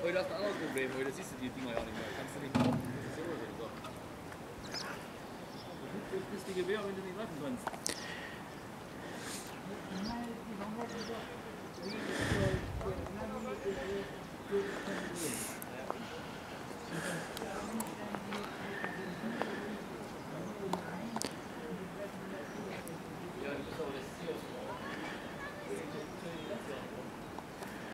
Heute hast du ein anderes Problem, heute siehst du die Dinger ja nicht mehr. Kannst du nicht mehr das ist immer so. Du bist die Gewehr, wenn du nicht treffen kannst.